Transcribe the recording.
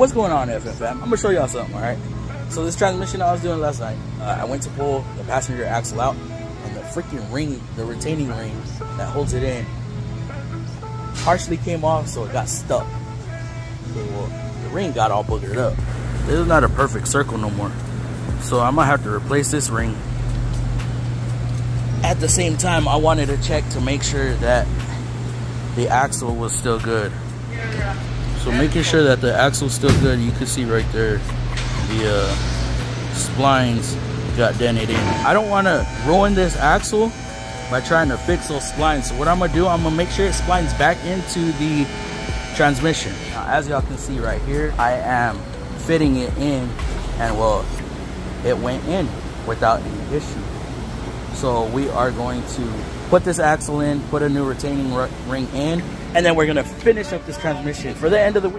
what's going on FFM? I'm gonna show y'all something, all right? So this transmission I was doing last night, uh, I went to pull the passenger axle out, and the freaking ring, the retaining ring that holds it in, partially came off, so it got stuck. So, well, the ring got all boogered up. This is not a perfect circle no more. So I might have to replace this ring. At the same time, I wanted to check to make sure that the axle was still good. So making sure that the axle's still good, you can see right there the uh, splines got dented in. I don't want to ruin this axle by trying to fix those splines. So what I'm gonna do, I'm gonna make sure it splines back into the transmission. Now, as y'all can see right here, I am fitting it in and well, it went in without any issue. So we are going to put this axle in, put a new retaining ring in, and then we're gonna finish up this transmission for the end of the week.